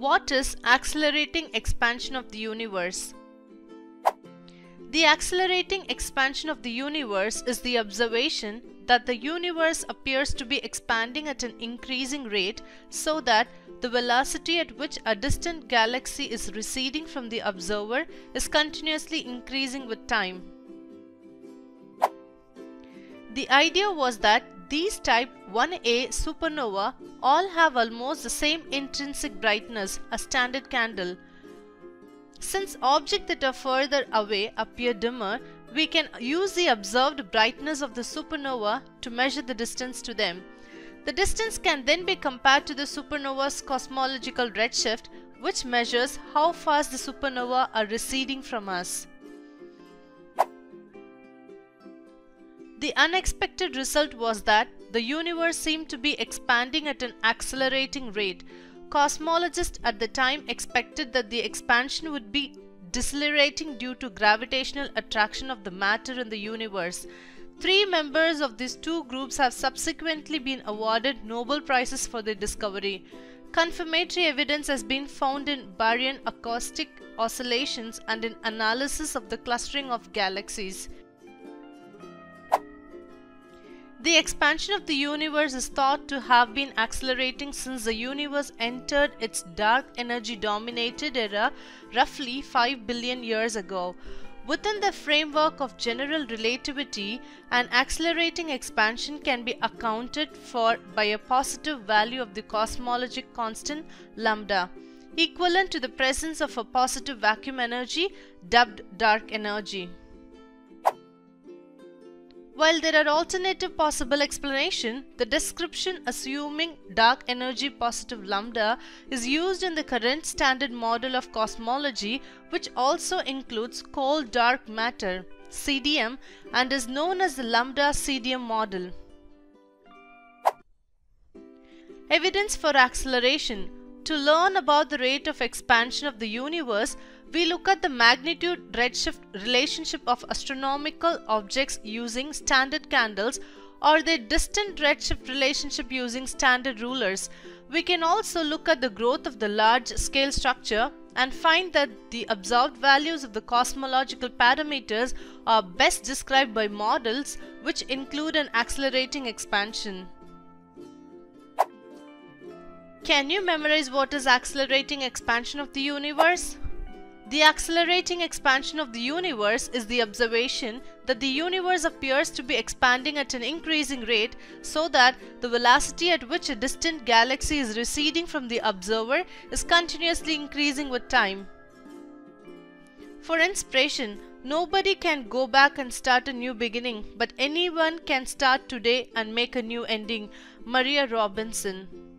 What is accelerating expansion of the universe? The accelerating expansion of the universe is the observation that the universe appears to be expanding at an increasing rate so that the velocity at which a distant galaxy is receding from the observer is continuously increasing with time. The idea was that these type 1a supernova all have almost the same intrinsic brightness, a standard candle. Since objects that are further away appear dimmer, we can use the observed brightness of the supernova to measure the distance to them. The distance can then be compared to the supernova's cosmological redshift, which measures how fast the supernova are receding from us. The unexpected result was that the universe seemed to be expanding at an accelerating rate. Cosmologists at the time expected that the expansion would be decelerating due to gravitational attraction of the matter in the universe. Three members of these two groups have subsequently been awarded Nobel Prizes for their discovery. Confirmatory evidence has been found in baryon acoustic oscillations and in analysis of the clustering of galaxies. The expansion of the universe is thought to have been accelerating since the universe entered its dark energy dominated era roughly 5 billion years ago. Within the framework of general relativity, an accelerating expansion can be accounted for by a positive value of the cosmologic constant lambda, equivalent to the presence of a positive vacuum energy dubbed dark energy. While there are alternative possible explanation, the description assuming dark energy positive lambda is used in the current standard model of cosmology which also includes cold dark matter CDM and is known as the lambda CDM model. Evidence for acceleration to learn about the rate of expansion of the universe, we look at the magnitude redshift relationship of astronomical objects using standard candles or their distant redshift relationship using standard rulers. We can also look at the growth of the large scale structure and find that the observed values of the cosmological parameters are best described by models which include an accelerating expansion. Can you memorize what is accelerating expansion of the universe? The accelerating expansion of the universe is the observation that the universe appears to be expanding at an increasing rate so that the velocity at which a distant galaxy is receding from the observer is continuously increasing with time. For inspiration, nobody can go back and start a new beginning, but anyone can start today and make a new ending. Maria Robinson